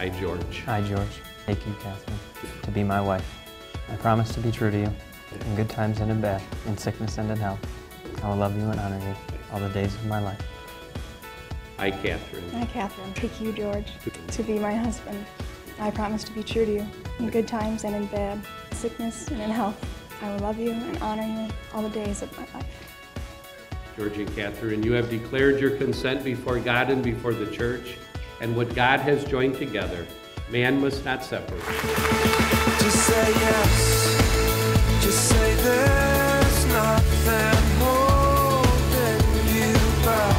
I, George, I, George, take you, Catherine, to be my wife. I promise to be true to you, in good times and in bad, in sickness and in health. I will love you and honor you all the days of my life. I, Catherine, I, Catherine, take you, George, to be my husband. I promise to be true to you, in good times and in bad, sickness and in health. I will love you and honor you all the days of my life. George and Catherine, you have declared your consent before God and before the church, and what God has joined together, man must not separate. Just say yes. Just say there's nothing holding you back.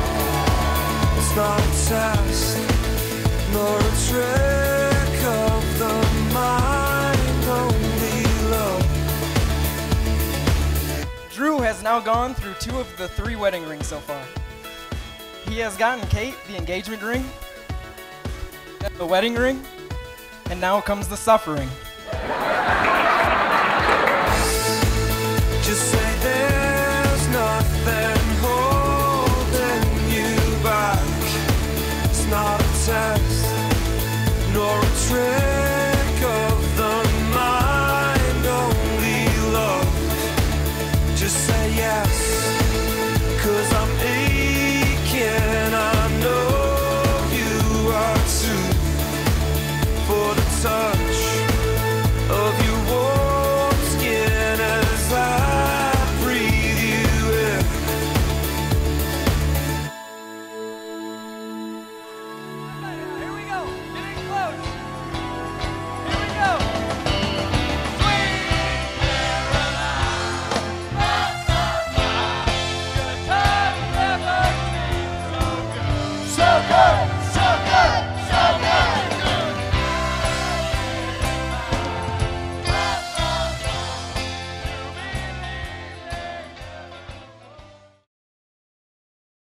It's not a test, nor a trick of the mind, only love. Drew has now gone through two of the three wedding rings so far. He has gotten Kate the engagement ring, the wedding ring, and now comes the suffering. Just say there's nothing holding you back. It's not a test, nor a trick